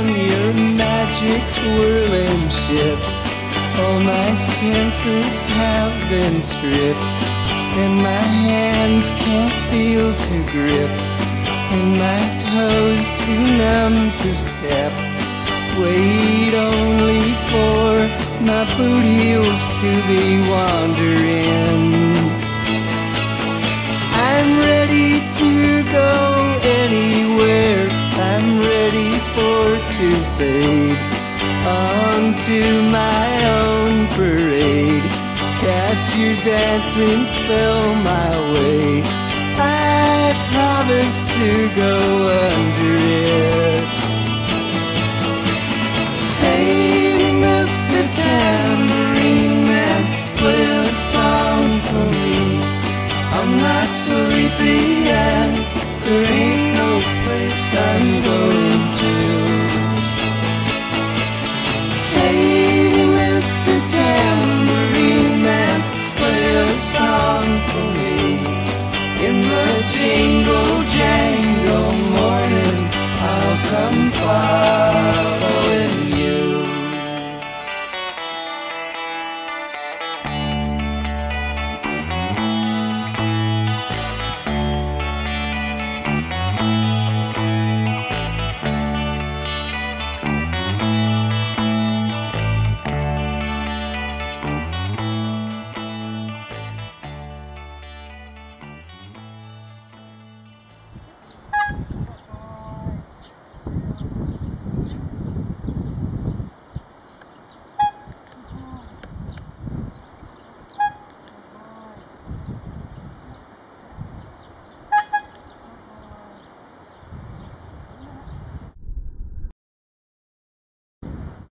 upon your magic swirling ship. All my senses have been stripped, and my hands can't feel to grip, and my toes too numb to step. Wait only for my boot heels to be wandering. Onto my own parade. Cast your dancing spell my way. I promise to go under it. Hey, Mr. Tambourine Man, play a song for me. I'm not sleepy and there ain't no place I'm going jingle jangle morning, I'll come far.